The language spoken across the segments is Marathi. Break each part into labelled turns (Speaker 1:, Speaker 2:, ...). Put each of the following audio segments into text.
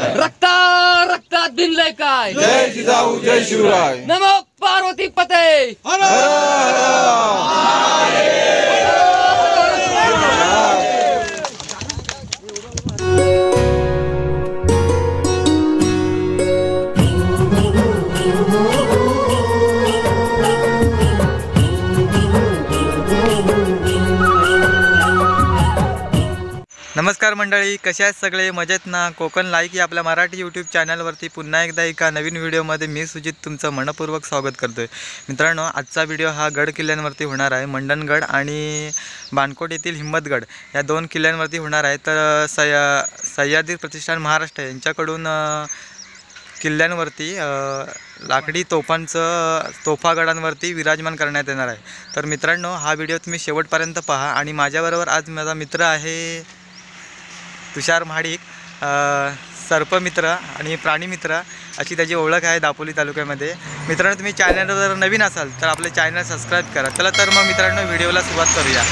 Speaker 1: रक्ता रक्तात भिनलंय काय?
Speaker 2: जय जिजाऊ जय शिवराय.
Speaker 1: नमो पार्वती पते!
Speaker 3: नमस्कार मंडळी कशा आहेत सगळे? मजेत ना? कोकण लाईक या आपल्या मराठी यूट्यूब चॅनलवरती पुन्हा एकदा एका नवीन व्हिडिओमध्ये मी सुजित तुमचं मनपूर्वक स्वागत करतो आहे मित्रांनो आजचा व्हिडिओ हा गड किल्ल्यांवरती होणार आहे. मंडणगड आणि बाणकोट येथील हिंमतगड या दोन किल्ल्यांवरती होणार आहे. तर सह्या सह्याद्री प्रतिष्ठान महाराष्ट्र यांच्याकडून किल्ल्यांवरती लाकडी तोफांचं तोफागडांवरती विराजमान करण्यात येणार आहे. तर मित्रांनो हा व्हिडिओ तुम्ही शेवटपर्यंत पहा आणि माझ्याबरोबर आज माझा मित्र आहे तुषार महाडिक सर्पमित्र आणि प्राणीमित्र अशी त्याची ओळख आहे दापोली तालुक्यामध्ये. मित्रांनो तुम्ही चॅनलवर नवीन असाल तर आपले चॅनल सबस्क्राईब करा. चला तर मग मित्रांनो व्हिडिओला सुरुवात करूया.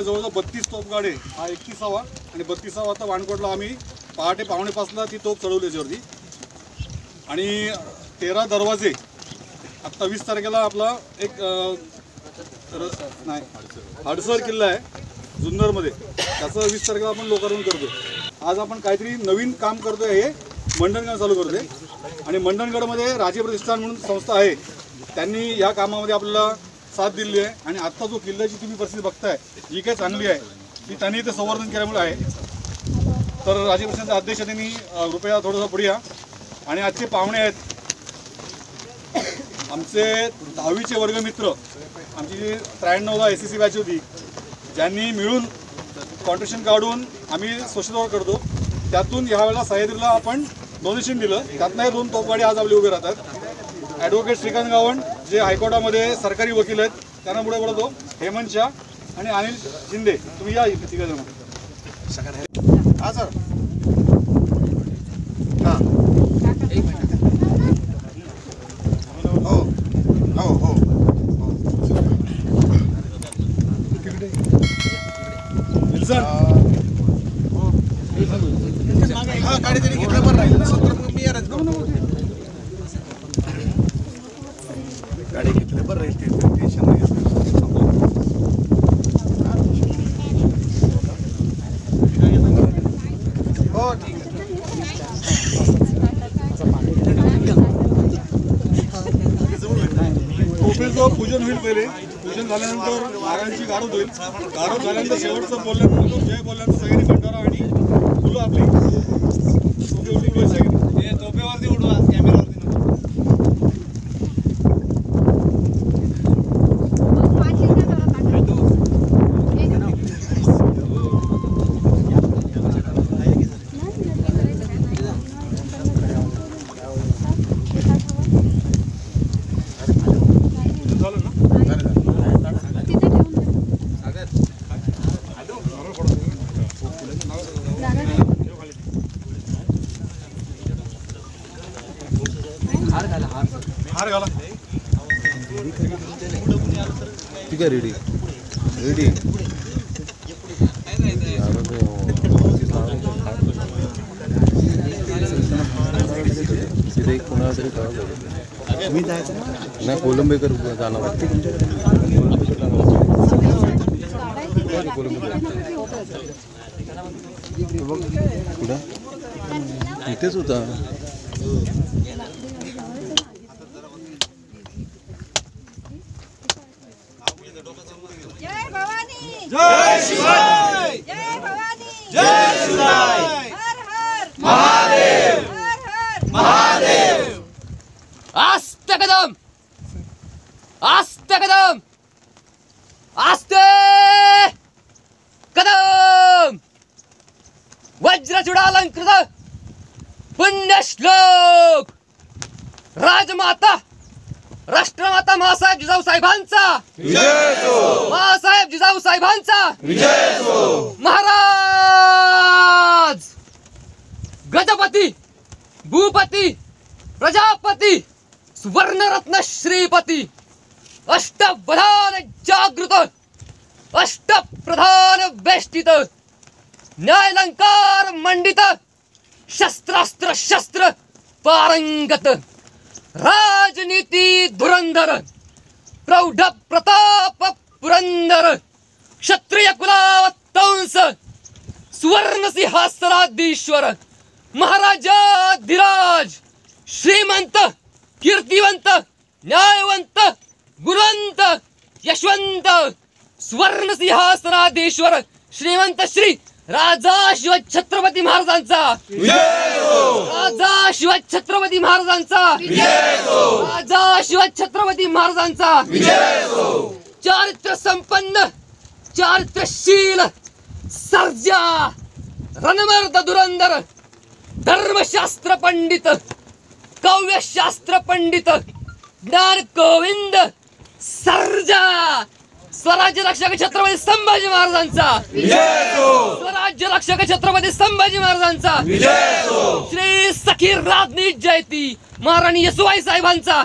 Speaker 4: आपल्या जवळजवळ बत्तीस तोफगाडे हा एकतीसावा आणि बत्तीसावा आता वाणकोटला आम्ही पहाटे पावणेपासला ती तोफ चढवली याच्यावरती. आणि तेरा दरवाजे आत्ता वीस तारखेला आपला एक नाही हडसर किल्ला आहे जुन्नरमध्ये. त्याचं वीस तारखेला आपण लोकार्पण करतो आज आपण काहीतरी नवीन काम करतोय हे मंडणगड चालू करतोय. आणि मंडणगडमध्ये राजे प्रतिष्ठान म्हणून संस्था आहे. त्यांनी या कामामध्ये आपल्याला साथ दिली आहे आणि आत्ता जो किल्ल्याची तुम्ही परिस्थिती बघताय जी काही चांगली आहे? ती त्यांनी इथे संवर्धन केल्यामुळे आहे. तर राजे प्रतिष्ठानचे अध्यक्ष त्यांनी कृपया थोडंसं पुढे या. आणि आजचे पाहुणे आहेत. आमचे दहावीचे वर्गमित्र आमची जी त्र्याण्णवला एस सी सी बॅच होती ज्यांनी मिळून कॉन्ट्रिब्युशन काढून आम्ही स्वच्छता करतो. त्यातून ह्यावेळेला सह्याद्रीला आपण डोनेशन दिलं. त्यातनं हे दोन तोफगाडी आज आपले उभे राहतात. ॲडव्होकेट श्रीकांत गावण जे हायकोर्टामध्ये सरकारी वकील आहेत त्यांना पुढे बोलतो हेमंत शाह आणि अनिल शिंदे. तुम्ही या इथे तिघ जण. हा सर. हां. हो. हो हो. विल्सन
Speaker 2: हा गाडी तरी घेतलं बरं राहील सत्र मग मी अरेंज करतो गाडी घेतलं बरं राहील ते टेन्शन नाही हो ठीक आहे
Speaker 4: टोपेचं पूजन होईल पहिले. पूजन झाल्यानंतर नारायणची गारद होईल. गारद झाल्यानंतर शेवटचं बोलल्यानंतर जय बोलल्यानंतर सगळ्यांनी भंडारा आणि फुलं आपली हार घाला
Speaker 2: ठीक आहे रेडी रेडी तिथे एक कोणाला तरी कळवलं मी जायचं नाही कोलंबेकर जाणार वाटते कुठं? इथेच होता
Speaker 5: जय भवानी जय शिवाय जय भवानी महादेव. हर हर
Speaker 1: आस्ते कदम. आस्ते कदम. आस्ते. कदम. वज्रचूडालंकृत पुण्यश्लोक राजमाता. राष्ट्रमाता मासाहेब जिजाऊ साहेबांचा. मासाहेब जिजाऊ साहेबांचा. महाराज. गजपती, भूपती, प्रजापती, सुवर्णरत्न श्रीपती, अष्टप्रधान जागृत, अष्टप्रधान वेष्टित, न्यायलंकार मंडित, शस्त्रास्त्र शस्त्र पारंगत, राजनीती धुरंधर, प्रौढ प्रताप पुरंदर, क्षत्रिय कुलावतंस सुवर्ण सिंहासनाधीश्वर। महाराजाधिराज श्रीमंत कीर्तिवंत न्यायवंत गुणवंत यशवंत स्वर्ण सिंहासनाधीश्वर श्रीमंत श्री राजा शिव छत्रपती महाराजांचा. राजा शिव छत्रपती महाराजांचा. राजा शिव छत्रपती महाराजांचा. चारित्र संपन्न चारित्रशील सर्जा रणमर्द धुरंधर धर्मशास्त्र पंडित काव्यशास्त्र पंडित ज्ञान गोविंद सर्जा स्वराज्य रक्षक छत्रपती संभाजी महाराजांचा. स्वराज्य रक्षक छत्रपती संभाजी महाराजांचा. श्री सखी राजनी जयती महाराणी येसुबाई साहेबांचा.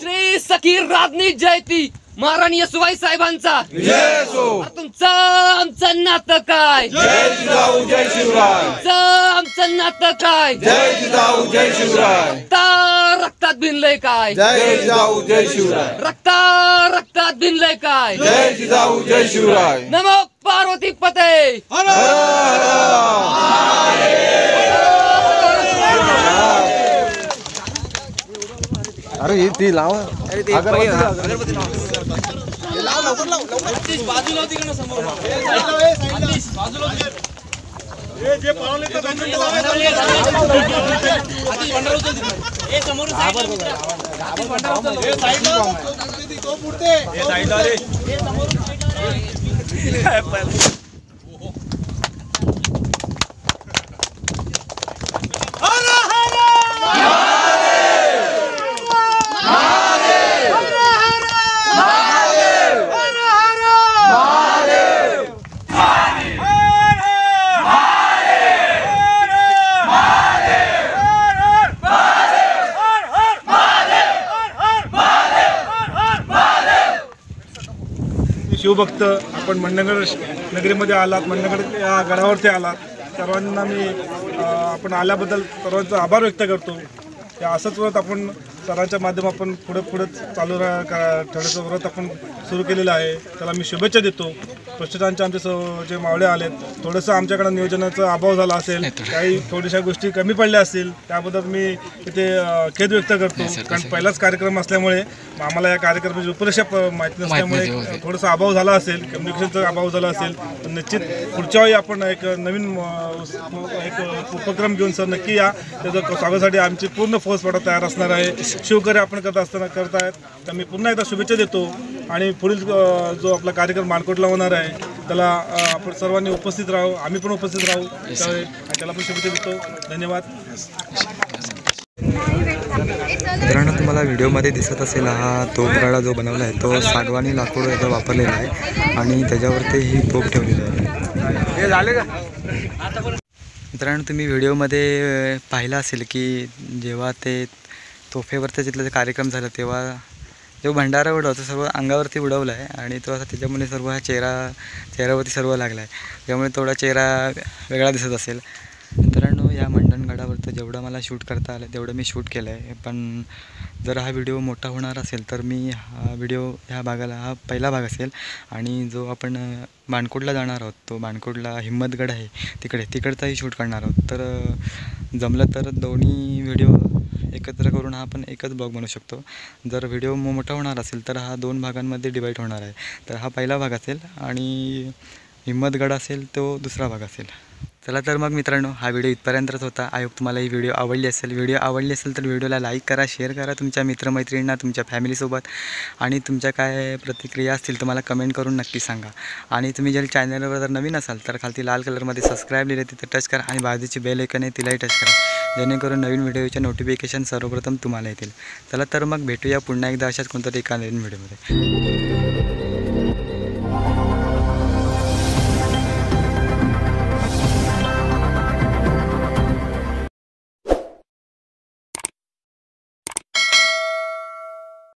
Speaker 1: श्री सखी राजनी जयती महाराणी येसुबाई साहेबांचा. तुमचं आमचं नातं काय?
Speaker 2: जय जिजाऊ जय शिवराय.
Speaker 1: आमचं नातं काय?
Speaker 2: जय जिजाऊ जय शिवराय.
Speaker 1: रक्ता रक्तात भिनलंय काय?
Speaker 2: जय जिजाऊ जय शिवराय.
Speaker 1: रक्ता रक्तात भिनलंय काय?
Speaker 2: जय जिजाऊ जय शिवराय.
Speaker 1: नमो पार्वती पते.
Speaker 2: अरे ती लावा.
Speaker 6: हे जे पळवले तर त्यांनी लावायचं. हे साईडला शिवभक्त आपण मंडनगर नगरीमध्ये आलात मंडनगर या गडावरती आलात. सर्वांना मी आपण आल्याबद्दल सर्वांचा आभार व्यक्त करतो. या असंच व्रत आपण सरांच्या माध्यमातून पुढे पुढे चालू राहा ठेवण्याचं व्रत आपण सुरू केलेलं आहे. त्याला मी शुभेच्छा देतो. प्रशिक्षकांचे आमचे जे मावळे आलेत थोडंसं आमच्याकडे नियोजनाचा अभाव झाला असेल काही थोड्याशा गोष्टी कमी पडल्या असतील त्याबद्दल मी इथे खेद व्यक्त करतो. कारण पहिलाच कार्यक्रम असल्यामुळे आम्हाला या कार्यक्रमाची पुरेशा प- माहिती नसल्यामुळे थोडासा अभाव झाला असेल कम्युनिकेशनचा अभाव झाला असेल निश्चित पुढच्या वेळी आपण एक नवीन एक उपक्रम घेऊन सर नक्की या. त्याचं स्वागतासाठी आमची पूर्ण फौज पडा तयार असणार आहे. शिवकार्य आपण करत असताना करतायत. तर मी पुन्हा एकदा शुभेच्छा देतो. आणि पुढील जो आपला कार्यक्रम मानकोटला होणार आहे त्याला आपण सर्वांनी उपस्थित राहू आम्ही पण उपस्थित राहू. त्यावेळी आणि त्याला पण शुभेच्छा देतो. धन्यवाद.
Speaker 3: मित्रांनो तुम्हाला व्हिडिओमध्ये दिसत असेल हा तोफगाडा जो बनवला आहे तो सागवानी लाकूड याचा वापरलेला आहे आणि त्याच्यावरती ही तोफ ठेवलेली आहे. मित्रांनो तुम्ही व्हिडिओमध्ये पाहिलं असेल की जेव्हा ते तोफेवरचा जिथला जे कार्यक्रम झाला तेव्हा जो भंडारा उडवतो तो सर्व अंगावरती उडवला आहे आणि तो असा त्याच्यामुळे सर्व हा चेहरा चेहऱ्यावरती सर्व लागला आहे त्यामुळे थोडा चेहरा वेगळा दिसत असेल. मित्रांनो या मंडणगडावरचं जेवढं मला शूट करता आलं तेवढं मी शूट केलं आहे पण जर हा व्हिडिओ मोठा होणार असेल तर मी हा व्हिडिओ ह्या भागाला हा पहिला भाग असेल. आणि जो आपण अ, बाणकोटला जाणार आहोत तो बाणकोटला हिम्मतगड आहे तिकडे तिकडचाही शूट करणार आहोत. तर जमलं तर दोन्ही व्हिडिओ एकत्र करून हा आपण एकच ब्लॉग बनवू शकतो. जर व्हिडिओ मोठा होणार असेल तर हा दोन भागांमध्ये डिवाईड होणार आहे. तर हा पहिला भाग असेल आणि हिंमतगड असेल तो दुसरा भाग असेल. चला तर मग मित्रांनो हा व्हिडिओ इथपर्यंतच होता. आय होप तुम्हाला ही व्हिडिओ आवडली असेल. व्हिडिओ आवडली असेल तर व्हिडिओला लाईक करा शेअर करा तुमच्या मित्रमैत्रिणींना तुमच्या फॅमिलीसोबत आणि तुमच्या काय प्रतिक्रिया असतील तर मला कमेंट करून नक्की सांगा. आणि तुम्ही जर चॅनलवर जर नवीन असाल तर खालती लाल कलरमध्ये सबस्क्राईब लिहिले तिथे टच करा. आणि बाजूची बेल ऐकन आहे तिलाही टच करा. जेणेकरून नवीन व्हिडिओचे नोटिफिकेशन सर्वप्रथम तुम्हाला येतील. चला तर मग भेटूया पुन्हा एकदा अशाच कोणत्या एका नवीन व्हिडिओमध्ये.